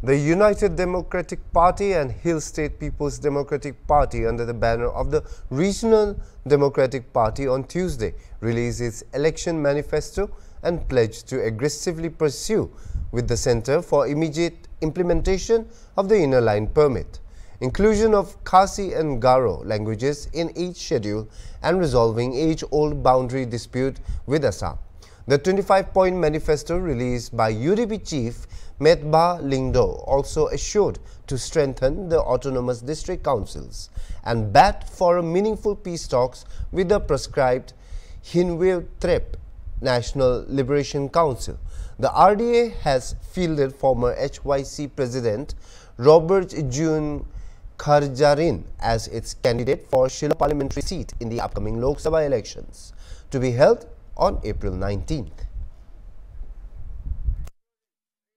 The United Democratic Party and Hill State People's Democratic Party under the banner of the Regional Democratic Party on Tuesday released its election manifesto and pledged to aggressively pursue with the Centre for immediate implementation of the inner line permit, inclusion of Khasi and Garo languages in Eighth Schedule and resolving age-old boundary dispute with Assam. The 25-point manifesto released by UDP chief Metbah Lyngdoh also assured to strengthen the autonomous district councils and bat for a meaningful peace talks with the proscribed Hinwe Trep National Liberation Council. The RDA has fielded former HYC President Robert June Kharjahrin as its candidate for Shillong parliamentary seat in the upcoming Lok Sabha elections to be held on April 19th.